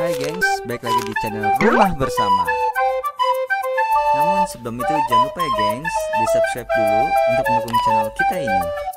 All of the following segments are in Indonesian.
Hai gengs, balik lagi di channel Rumah Bersama. Namun sebelum itu jangan lupa ya gengs, di subscribe dulu untuk mendukung channel kita ini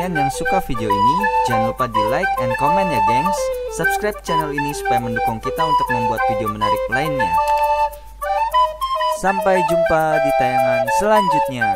kalian yang suka video ini, jangan lupa di like and comment ya gengs. Subscribe channel ini supaya mendukung kita untuk membuat video menarik lainnya. Sampai jumpa di tayangan selanjutnya.